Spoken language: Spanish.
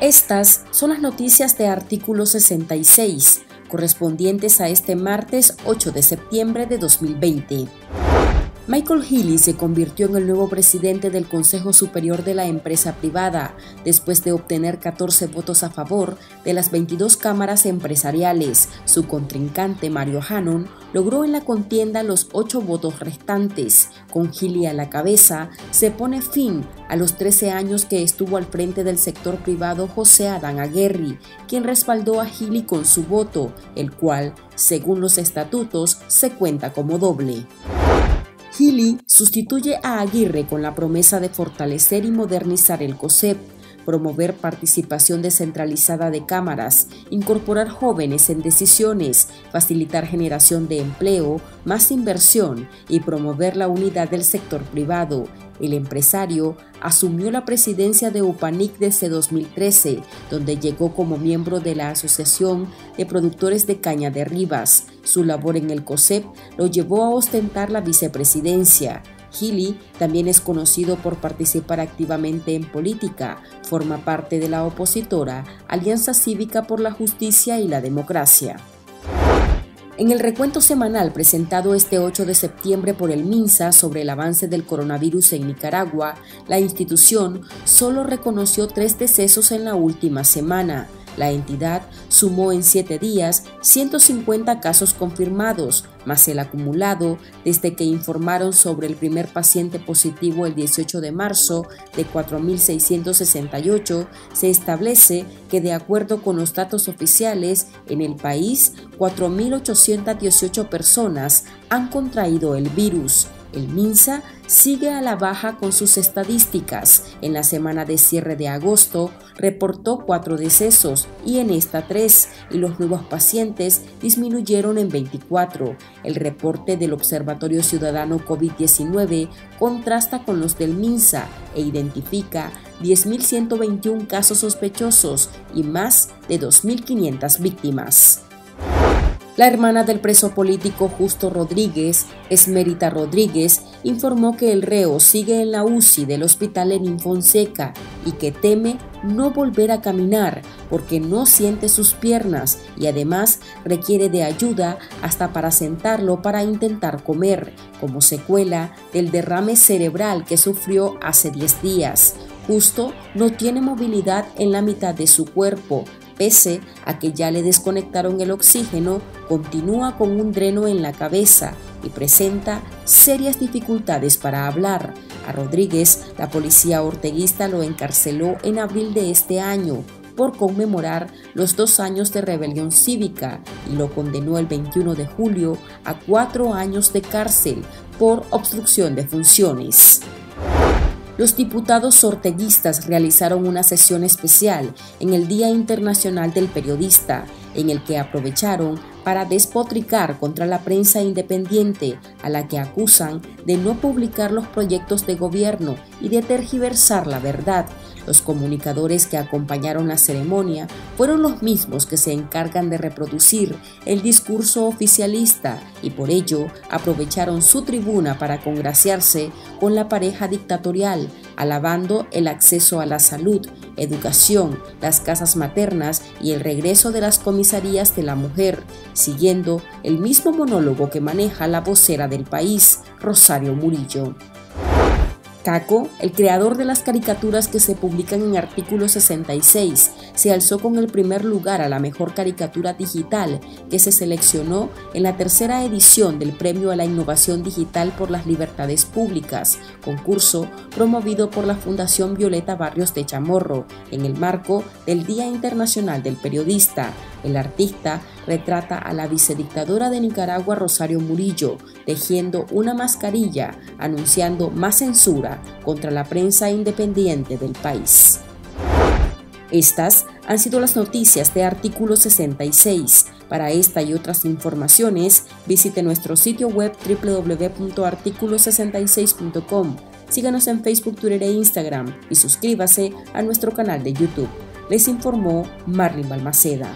Estas son las noticias de artículo 66, correspondientes a este martes 8 de septiembre de 2020. Michael Healy se convirtió en el nuevo presidente del Consejo Superior de la empresa privada, después de obtener 14 votos a favor de las 22 cámaras empresariales. Su contrincante Mario Hannon logró en la contienda los 8 votos restantes. Con Healy a la cabeza, se pone fin a los 13 años que estuvo al frente del sector privado José Adán Aguerri, quien respaldó a Healy con su voto, el cual, según los estatutos, se cuenta como doble. Healy sustituye a Aguirre con la promesa de fortalecer y modernizar el COSEP, promover participación descentralizada de cámaras, incorporar jóvenes en decisiones, facilitar generación de empleo, más inversión y promover la unidad del sector privado. El empresario asumió la presidencia de UPANIC desde 2013, donde llegó como miembro de la Asociación de Productores de Caña de Rivas. Su labor en el COSEP lo llevó a ostentar la vicepresidencia. Healy también es conocido por participar activamente en política, forma parte de la opositora Alianza Cívica por la Justicia y la Democracia. En el recuento semanal presentado este 8 de septiembre por el MINSA sobre el avance del coronavirus en Nicaragua, la institución solo reconoció tres decesos en la última semana. La entidad sumó en siete días 150 casos confirmados, más el acumulado desde que informaron sobre el primer paciente positivo el 18 de marzo de 4.668, se establece que de acuerdo con los datos oficiales, en el país 4.818 personas han contraído el virus. El MINSA sigue a la baja con sus estadísticas. En la semana de cierre de agosto reportó cuatro decesos y en esta tres, y los nuevos pacientes disminuyeron en 24. El reporte del Observatorio Ciudadano COVID-19 contrasta con los del MINSA e identifica 10.121 casos sospechosos y más de 2.500 víctimas. La hermana del preso político Justo Rodríguez, Esmerita Rodríguez, informó que el reo sigue en la UCI del hospital en Fonseca y que teme no volver a caminar porque no siente sus piernas y además requiere de ayuda hasta para sentarlo para intentar comer, como secuela del derrame cerebral que sufrió hace 10 días. Justo no tiene movilidad en la mitad de su cuerpo, Pese a que ya le desconectaron el oxígeno, continúa con un dreno en la cabeza y presenta serias dificultades para hablar. A Rodríguez, la policía orteguista lo encarceló en abril de este año por conmemorar los dos años de rebelión cívica y lo condenó el 21 de julio a cuatro años de cárcel por obstrucción de funciones. Los diputados sorteguistas realizaron una sesión especial en el Día Internacional del Periodista, en el que aprovecharon para despotricar contra la prensa independiente, a la que acusan de no publicar los proyectos de gobierno y de tergiversar la verdad, los comunicadores que acompañaron la ceremonia fueron los mismos que se encargan de reproducir el discurso oficialista y por ello aprovecharon su tribuna para congraciarse con la pareja dictatorial, alabando el acceso a la salud, educación, las casas maternas y el regreso de las comisarías de la mujer, siguiendo el mismo monólogo que maneja la vocera del país, Rosario Murillo. Caco, el creador de las caricaturas que se publican en artículo 66, se alzó con el primer lugar a la mejor caricatura digital que se seleccionó en la tercera edición del Premio a la Innovación Digital por las Libertades Públicas, concurso promovido por la Fundación Violeta Barrios de Chamorro, en el marco del Día Internacional del Periodista. El artista retrata a la vicedictadora de Nicaragua Rosario Murillo, tejiendo una mascarilla, anunciando más censura contra la prensa independiente del país. Estas han sido las noticias de artículo 66. Para esta y otras informaciones, visite nuestro sitio web www.articulo66.com. Síganos en Facebook, Twitter e Instagram y suscríbase a nuestro canal de YouTube. Les informó Marlin Balmaceda.